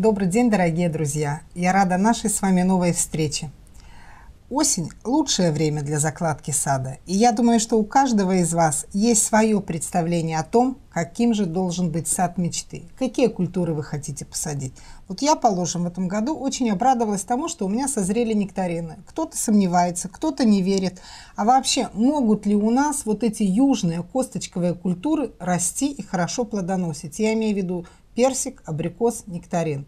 Добрый день, дорогие друзья! Я рада нашей с вами новой встрече. Осень – лучшее время для закладки сада, и я думаю, что у каждого из вас есть свое представление о том, каким же должен быть сад мечты, какие культуры вы хотите посадить. Вот я, положим, в этом году очень обрадовалась тому, что у меня созрели нектарины. Кто-то сомневается, кто-то не верит. А вообще, могут ли у нас вот эти южные косточковые культуры расти и хорошо плодоносить? Я имею в виду персик, абрикос, нектарин.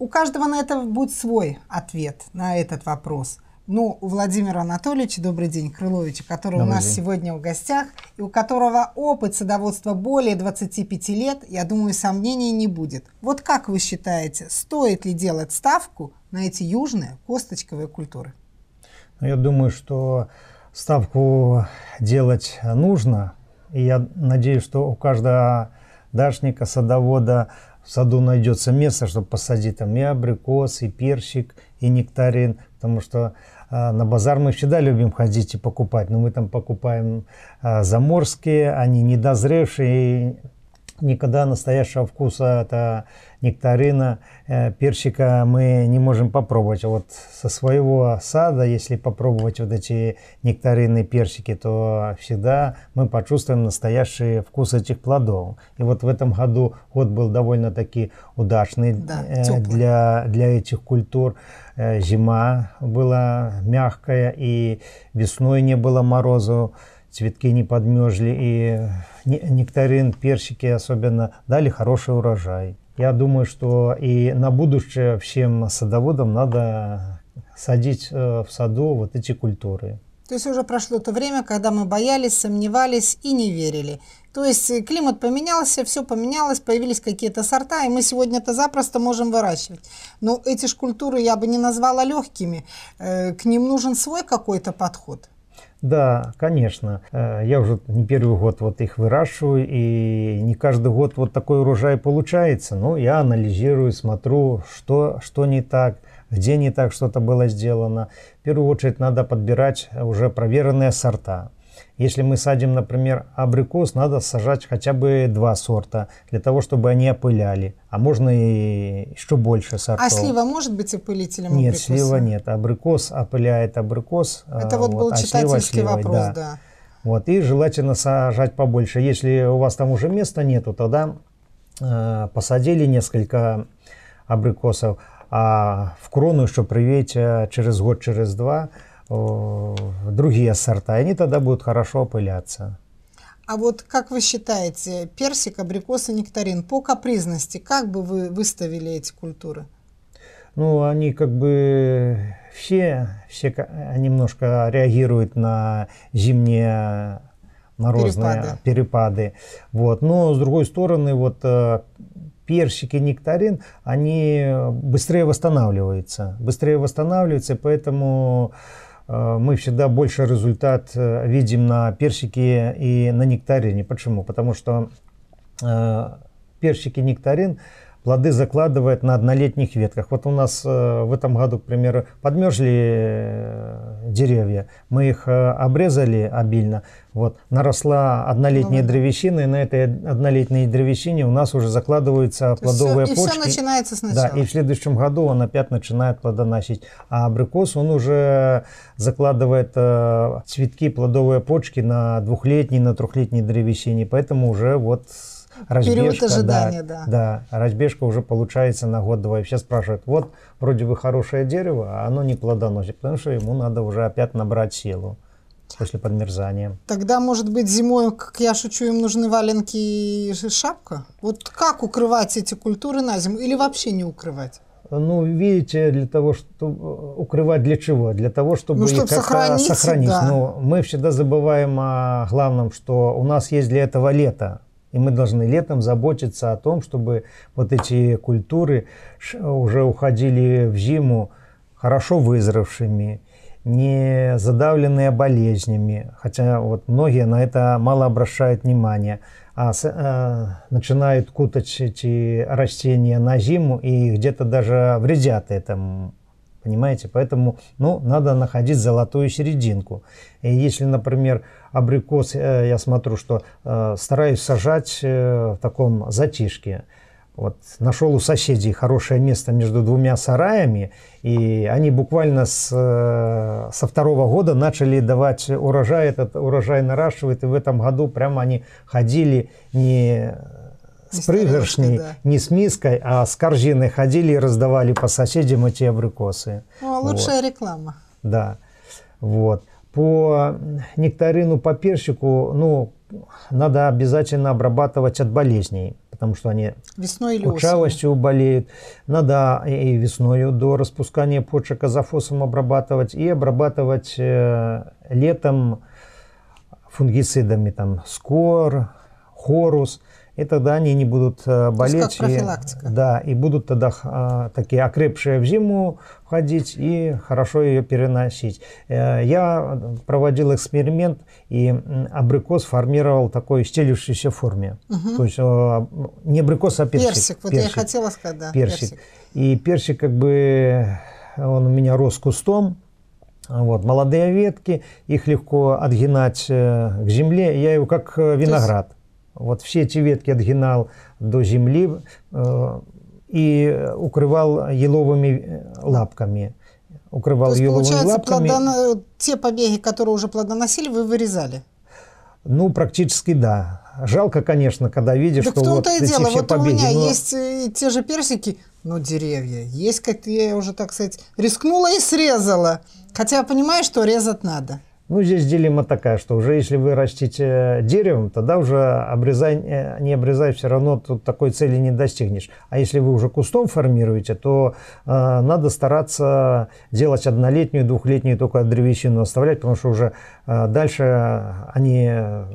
У каждого на это будет свой ответ на этот вопрос. Но у Владимира Анатольевича, добрый день, Крыловича, который добрый у нас день. сегодня в гостях, и у которого опыт садоводства более 25 лет, я думаю, сомнений не будет. Вот как вы считаете, стоит ли делать ставку на эти южные косточковые культуры? Ну, я думаю, что ставку делать нужно. И я надеюсь, что у каждого дашника, садовода. В саду найдется место, чтобы посадить там и абрикос, и персик, и нектарин, потому что э, на базар мы всегда любим ходить и покупать, но мы там покупаем э, заморские, они недозревшие, никогда настоящего вкуса это нектарина, э, перчика мы не можем попробовать. Вот со своего сада, если попробовать вот эти нектарины, персики, то всегда мы почувствуем настоящий вкус этих плодов. И вот в этом году год был довольно-таки удачный да, э, для, для этих культур. Э, зима была мягкая, и весной не было морозов цветки не подмерзли, и нектарин, персики особенно дали хороший урожай. Я думаю, что и на будущее всем садоводам надо садить э, в саду вот эти культуры. То есть уже прошло то время, когда мы боялись, сомневались и не верили. То есть э, климат поменялся, все поменялось, появились какие-то сорта, и мы сегодня это запросто можем выращивать. Но эти ж культуры я бы не назвала легкими. Э, к ним нужен свой какой-то подход. Да, конечно. Э, я уже не первый год вот их выращиваю, и не каждый год вот такой урожай получается. Но я анализирую, смотрю, что, что не так, где не так что-то было сделано. В первую очередь надо подбирать уже проверенные сорта. Если мы садим, например, абрикос, надо сажать хотя бы два сорта, для того, чтобы они опыляли. А можно и еще больше сортов. А слива может быть опылителем Нет, абрикоса? слива нет. Абрикос опыляет абрикос. Это вот, вот был а читательский слива вопрос, да. да. Вот, и желательно сажать побольше. Если у вас там уже места нету, тогда э, посадили несколько абрикосов, а в крону еще привить э, через год, через два – другие сорта, они тогда будут хорошо опыляться. А вот как вы считаете, персик, абрикос и нектарин по капризности, как бы вы выставили эти культуры? Ну, они как бы все, все немножко реагируют на зимние морозные перепады. перепады. Вот. Но с другой стороны, вот э, персики, нектарин, они быстрее восстанавливаются. Быстрее восстанавливаются, поэтому Э, мы всегда больше результат э, видим на персике и на нектарине. Почему? Потому что э, персики нектарин плоды закладывает на однолетних ветках. Вот у нас в этом году, к примеру, подмерзли деревья, мы их обрезали обильно, вот, наросла однолетняя ну, древесина, и на этой однолетней древесине у нас уже закладываются плодовые все, почки. И все начинается сначала. Да, и в следующем году он опять начинает плодоносить. А абрикос, он уже закладывает э, цветки, плодовые почки на двухлетней, на трехлетней древесине, поэтому уже вот разбежка, Период ожидания, да, да. Да, разбежка уже получается на год-два. И все спрашивают, вот вроде бы хорошее дерево, а оно не плодоносит, потому что ему надо уже опять набрать силу после подмерзания. Тогда, может быть, зимой, как я шучу, им нужны валенки и шапка? Вот как укрывать эти культуры на зиму или вообще не укрывать? Ну, видите, для того, чтобы укрывать для чего? Для того, чтобы, ну, чтобы сохранить. сохранить. Да. Но мы всегда забываем о главном, что у нас есть для этого лето. И мы должны летом заботиться о том, чтобы вот эти культуры уже уходили в зиму хорошо вызревшими, не задавленные болезнями, хотя вот многие на это мало обращают внимания, а с, э, начинают кутать эти растения на зиму и где-то даже вредят этому. Понимаете? Поэтому ну, надо находить золотую серединку. И если, например, абрикос, э, я смотрю, что э, стараюсь сажать э, в таком затишке, вот нашел у соседей хорошее место между двумя сараями, и они буквально с, э, со второго года начали давать урожай, этот урожай наращивает, и в этом году прямо они ходили не с пригоршней, да. не с миской, а с корзиной ходили и раздавали по соседям эти абрикосы. О, лучшая вот. реклама. Да, вот. По нектарину, по персику, ну, надо обязательно обрабатывать от болезней, потому что они весной или кучавостью осенью. болеют. Надо и весной до распускания почек азофосом обрабатывать, и обрабатывать э, летом фунгицидами, там, скор, хорус – и тогда они не будут э, болеть. То есть как профилактика. И, да, и будут тогда а, такие окрепшие в зиму ходить и хорошо ее переносить. Э, я проводил эксперимент и абрикос формировал такой стелющейся форме. Угу. То есть э, не абрикос, а персик. Персик, вот персик. я хотела сказать, да. Персик. персик. И персик как бы, он у меня рос кустом, вот, молодые ветки, их легко отгинать к земле. Я его как виноград. Вот все эти ветки отгинал до земли и укрывал еловыми лапками. Укрывал То есть, еловыми получается, лапками. Плодон... те побеги, которые уже плодоносили, вы вырезали? Ну, практически да. Жалко, конечно, когда видишь, так что вот эти дело. все вот побеги. у меня но... есть э, те же персики, но деревья. Есть, как я уже, так сказать, рискнула и срезала. Хотя я понимаю, что резать надо. Ну, здесь дилемма такая, что уже если вы растите деревом, тогда уже обрезай, э, не обрезай, все равно тут такой цели не достигнешь. А если вы уже кустом формируете, то э, надо стараться делать однолетнюю, двухлетнюю только древесину оставлять, потому что уже э, дальше они,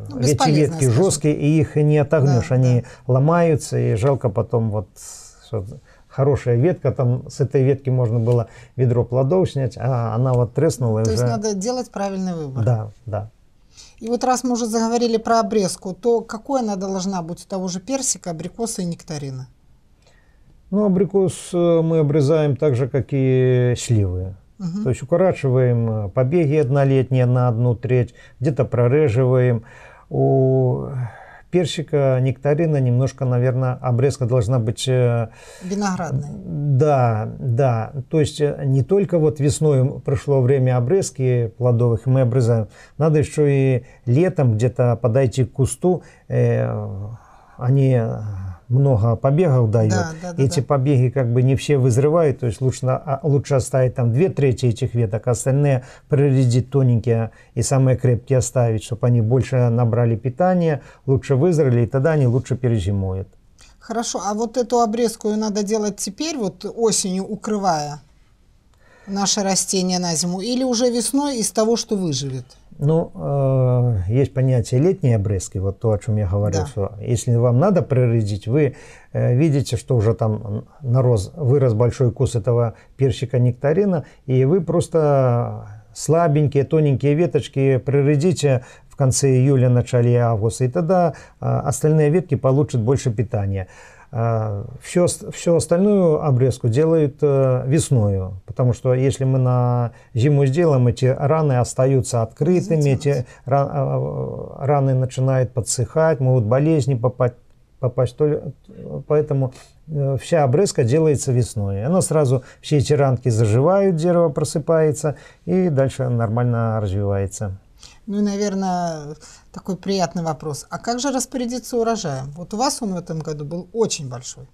ну, эти ветки скажем. жесткие, и их не отогнешь, да, они да. ломаются, и жалко потом вот хорошая ветка, там с этой ветки можно было ведро плодов снять, а она вот треснула. То уже... есть надо делать правильный выбор. Да, да. И вот раз мы уже заговорили про обрезку, то какой она должна быть у того же персика, абрикоса и нектарина? Ну, абрикос э, мы обрезаем так же, как и сливы. Угу. То есть укорачиваем э, побеги однолетние на одну треть, где-то прореживаем. У персика, нектарина, немножко, наверное, обрезка должна быть... Э, Виноградная. Да, да. То есть э, не только вот весной пришло время обрезки плодовых, мы обрезаем. Надо еще и летом где-то подойти к кусту. Э, они много побегов дают. Да, да, да, Эти да. побеги как бы не все вызревают, то есть лучше, а, лучше оставить там две трети этих веток, а остальные прорезать тоненькие и самые крепкие оставить, чтобы они больше набрали питания, лучше вызрели, и тогда они лучше перезимуют. Хорошо, а вот эту обрезку надо делать теперь, вот осенью укрывая наше растение на зиму, или уже весной из того, что выживет? Ну, э, есть понятие летней обрезки, вот то, о чем я говорил, да. что если вам надо прорядить, вы э, видите, что уже там нарос, вырос большой кус этого персика нектарина, и вы просто слабенькие, тоненькие веточки прорядите в конце июля, начале августа, и тогда э, остальные ветки получат больше питания. Все, а, все остальную обрезку делают э, весною, потому что если мы на зиму сделаем, эти раны остаются открытыми, эти а, раны начинают подсыхать, могут болезни попасть. попасть. Поэтому э, вся обрезка делается весной. Она сразу, все эти ранки заживают, дерево просыпается и дальше нормально развивается. Ну и, наверное, такой приятный вопрос. А как же распорядиться урожаем? Вот у вас он в этом году был очень большой.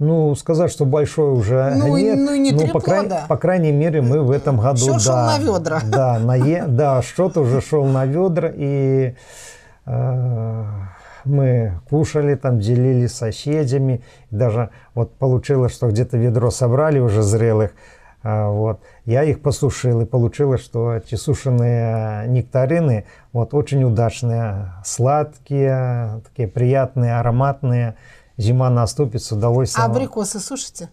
Ну, сказать, что большой уже ну, нет. Ну, не ну, по, край, по крайней мере, мы в этом году... Счет да, шел на ведра. Да, на е, да счет уже шел на ведра, и э, мы кушали там, делили с соседями. Даже вот получилось, что где-то ведро собрали уже зрелых, вот. Я их посушил, и получилось, что эти сушеные нектарины вот, очень удачные, сладкие, такие приятные, ароматные. Зима наступит с удовольствием. А абрикосы сушите?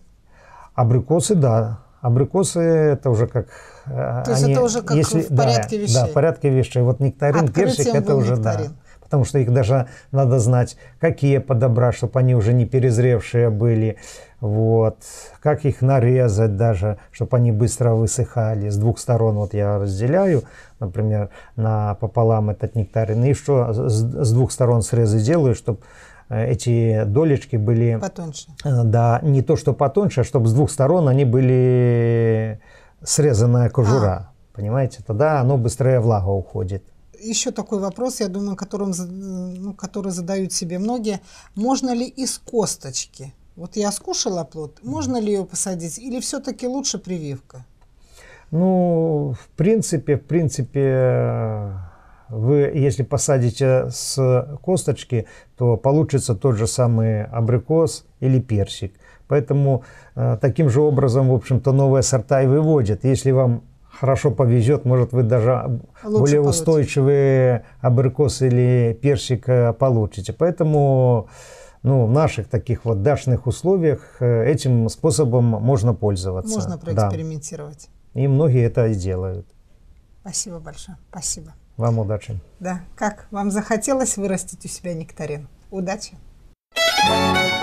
Абрикосы, да. Абрикосы это уже как... Э, То есть это уже как если, в порядке да, вещей? Да, в порядке вещей. Вот нектарин, Открытием персик, это уже нектарин. да потому что их даже надо знать, какие подобрать, чтобы они уже не перезревшие были, вот, как их нарезать даже, чтобы они быстро высыхали. С двух сторон вот я разделяю, например, на пополам этот нектарин, и что с, двух сторон срезы делаю, чтобы э, эти долечки были... Потоньше. Э, да, не то что потоньше, а чтобы с двух сторон они были срезанная кожура. А. Понимаете? Тогда оно быстрее влага уходит. Еще такой вопрос, я думаю, которым, ну, который задают себе многие. Можно ли из косточки? Вот я скушала плод, можно ли ее посадить или все-таки лучше прививка? Ну, в принципе, в принципе, вы, если посадите с косточки, то получится тот же самый абрикос или персик. Поэтому э, таким же образом, в общем-то, новые сорта и выводят. Если вам хорошо повезет, может вы даже Лучше более получите. устойчивые абрикос или персик э, получите. Поэтому ну, в наших таких вот дачных условиях э, этим способом можно пользоваться. Можно проэкспериментировать. Да. И многие это и делают. Спасибо большое. Спасибо. Вам удачи. Да. Как? Вам захотелось вырастить у себя нектарин? Удачи. Thank you.